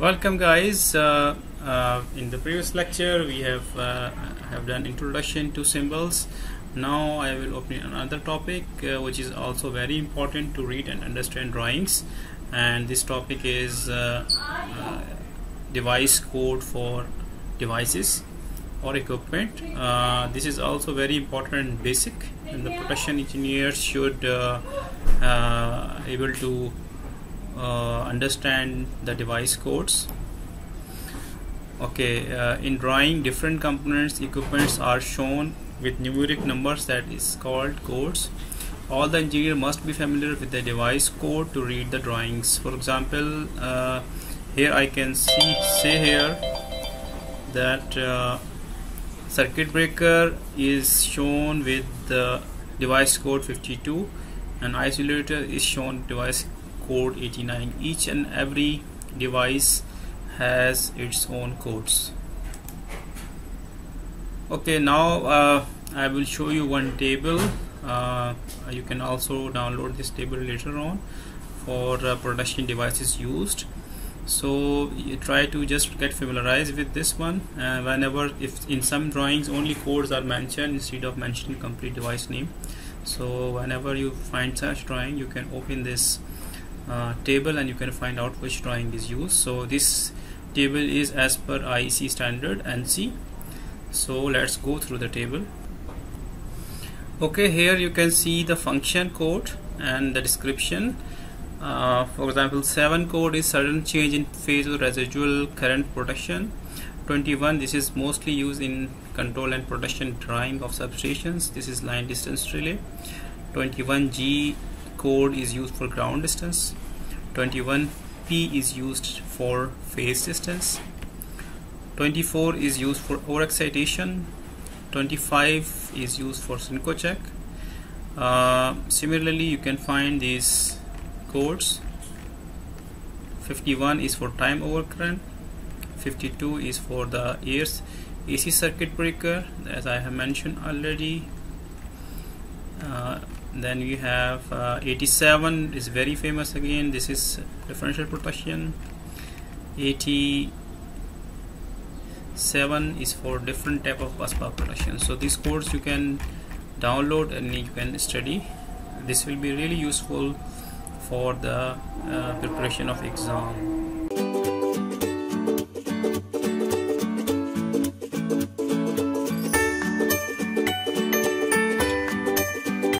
welcome guys. Uh, uh, in the previous lecture we have uh, have done introduction to symbols. Now I will open another topic uh, which is also very important to read and understand drawings. And this topic is uh, uh, device code for devices or equipment. This is also very important and basic and the production engineers should able to uh, understand the device codes. Okay uh, in drawing different components equipments are shown with numeric numbers that is called codes. All the engineer must be familiar with the device code to read the drawings. For example uh, here I can see say here that uh, circuit breaker is shown with the device code 52 and isolator is shown device code 89 each and every device has its own codes. Okay now uh, I will show you one table. Uh, you can also download this table later on for uh, production devices used. So you try to just get familiarized with this one. Uh, whenever if in some drawings only codes are mentioned instead of mentioning complete device name. So whenever you find such drawing you can open this uh, table and you can find out which drawing is used. So this table is as per IEC standard ANSI so let's go through the table. Okay here you can see the function code and the description. Uh, for example 7 code is sudden change in phase or residual current protection 21 this is mostly used in control and protection drawing of substations. This is line distance relay. 21G code is used for ground distance 21P is used for phase distance. 24 is used for overexcitation. 25 is used for synchro check. Uh, similarly you can find these codes. 51 is for time overcurrent. 52 is for the ears AC circuit breaker as I have mentioned already. Uh, then we have uh, 87 is very famous again. This is differential protection. 87 is for different type of bus bar protection. So these codes you can download and you can study. This will be really useful for the uh, preparation of exam